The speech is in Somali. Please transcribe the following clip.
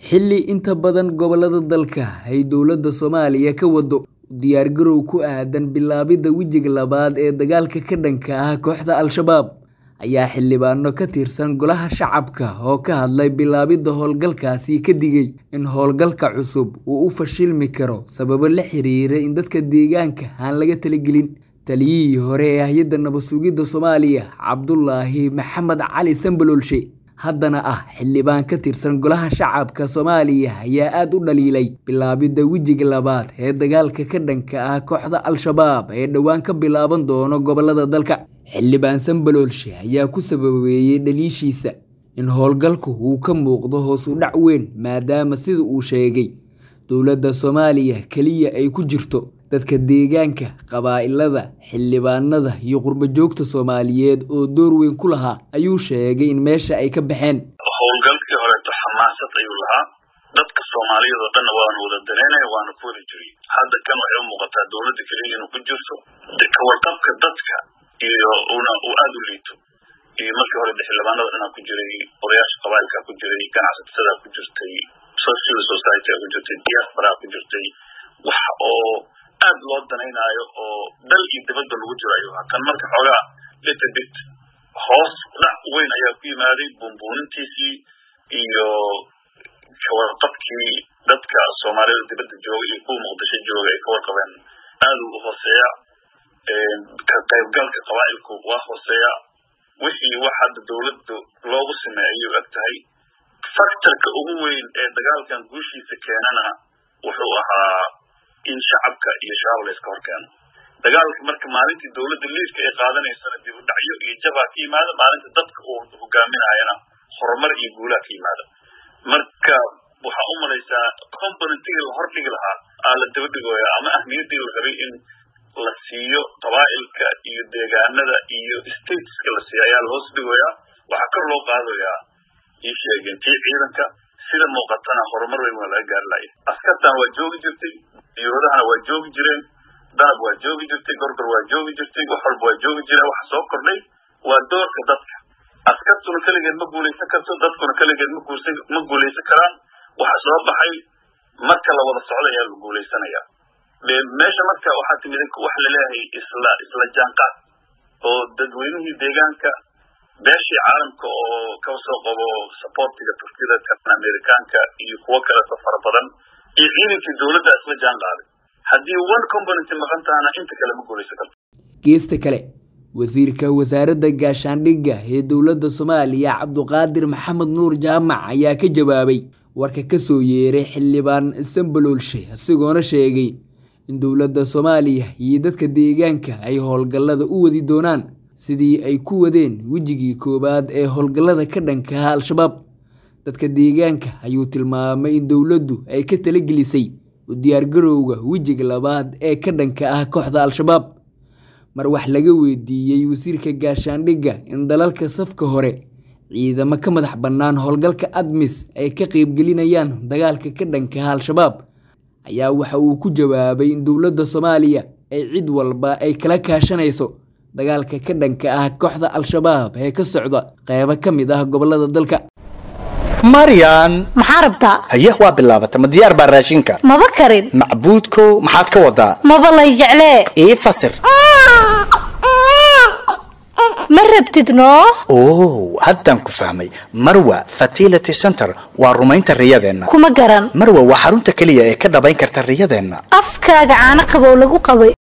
Xilli inta badan gobollada dalka ay dowladda Soomaaliya ka wado diyaargarow ku aadan bilaabidda wejiga labaad ee dagaalka ka dhanka ah kooxda Al-Shabaab, ayaa xildhibaano ka tirsan Golaha Shacabka oo ka hadlay bilaabidda howlgalkaasi ka digay in howlgalka cusub uu u fashilmi karo sababo la xiriira in dadka deegaanka aan laga talagelin. Taliyihii hore ee Hay'adda Nabad Sugidda Soomaaliya, Cabdulaahi Maxamed Cali Sanbalolshe, haddana ah xildhibaan ka tirsan Golaha Shacabka Soomaaliya ayaa aad u dhaliilay bilaabidda wejiga labaad ee dagaalka ka dhanka ah kooxda Al-Shabaab ee dhowaan ka bilaaban doona gobollada dalka. Xildhibaan Sanbalolshe ayaa ku sababeeyay dhaliishiisa in howlgalku uu ka muuqdo hoos u dhac weyn maadaama sida uu sheegay dowladda Soomaaliya kaliya ay ku jirto dadka deegaanka, qabaa'ilada, xildhibaanada iyo qurbo-joogta Soomaaliyeed oo door weyn ku lahaa, ayuu sheegay in meesha ay ka baxeen. howlgalkii horeeto xamaasad ayuu lahaa. Dadka soomaaliyeed oo dhanna waanu wada dareynaya waana ku wada jiray hadda kan waxay u muuqataa dowladda keliya inuu ku jirto? Ka warqabka dadka iyo una uu aada u liito. Iyo markii hore xildhibaanada dhanaa ku jiray odayaasha qabailka ku jiray ganacsatada ku jirtay civil society ku jirtay diaspora ku jirtay wax oo aad loo danaynaayo oo dal iyo dibadda lagu ahaa kan marka xoogaa bit bit hoos dhac weyn ayaa ku yimaaday buunbuunintiisii iyo kawarqabkii dadka soomaalida dibadda jooga iyo kuwa muqdisho jooga ay ka warqabeen. Aad u hooseeya ka qaybgalka qabaa'ilku waa hooseeya wixii wax hadda dowladdu loogu sameeyay ayuu eg tahay faktorka ugu weyn ee dagaalkan guushiisa keenana in shacabka iyo shabaab la iska hor keeno dagaalka marka maalintii dowladda liiska ay qaadanaysana dib u dhacyo iyo jabaa ka yimaada maalinta dadka uu hogaaminayana horumar iyo guulaa ka yimaada. Marka waxaa u malaysaa componentigii la hordhigi lahaa aa la daba dhigooya ama ahmiyaddii la rabay in la siiyo qabaa'ilka iyo deegaanada iyo stateska la siiyo ayaa la hoos dhigoyaa waxaa kor loo qaadayaa ii sheegeen ciidanka sida muuqatana horumar weyn waa laga gaari lahay askartan waa joogi jirtay diyuuradahana waa joogi jireen danab waa joogi jirtay gorgor waa joogi jirtay wax walba waa joogi jireen waxa soo kordhay waa doorka dadka askartuna keligeed ma guulaysan karto dadkuna keligeed ma guulaysan karaan waxa soo baxay marka la wada socdo ayaa la guulaysanaya meesha marka waxaa timid waxa la leeyahay isla isla jaanqaad oo dadweynihii deegaanka beeshii caalamka oo ka soo qabo supportiga turkida kan amerikaanka iyo kuwo kaleeto fara badan iyo ciidankii dowladda isla jaan qaaday haddii one component maqan tahana inta kale ma guulaysan karto. Geesta kale wasiirka wasaaradda gaashaandhigga ee dowladda soomaaliya cabduqaadir maxamed nuur jaamac ayaa ka jawaabay. Warka ka soo yeeray xildhibaan sanbalolshe isagoona sheegay in dowladda soomaaliya iyo dadka deegaanka ay howlgallada u wadi doonaan sidii ay ku wadeen wejigii koowaad ee howlgallada ka dhanka ah al-shabaab dadka deegaanka ayuu tilmaamay in dowladdu ay ka talagelisay u diyaargarowga wejiga labaad ee ka dhanka ah kooxda al-shabaab. Mar wax laga weydiiyey wasiirka gaashaandhigga in dalalka safka hore ciidamo ka madax bannaan howlgalka admis ay ka qaybgelinayaan dagaalka ka dhanka ah al-shabaab ayaa waxa uu ku jawaabay in dowladda soomaaliya ay cid walba ay kala kaashanayso dagaalka ka dhanka ah kooxda al-shabaab ee ka socda qeybo ka mid ah gobollada dalka maryan maxaa rabtaa haye waa bilaabata. Ma diyaar baa raashinka maba karin. Macbuudkow maxaad ka wadaa maba lay jeclee. Ii fasir. Ma rabtid noo oh haddaan ku fahmay. Marwa fertility center waa rumaynta riyadeenna. Kuma garan. Marwa waa xarunta keliya ee ka dhabayn karta riyadeenna. Afkaaga caano qabow lagu qabay